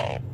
Oh.